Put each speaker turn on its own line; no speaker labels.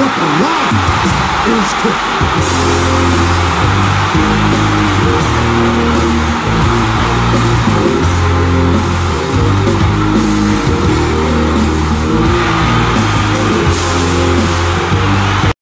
What the fuck is cooking.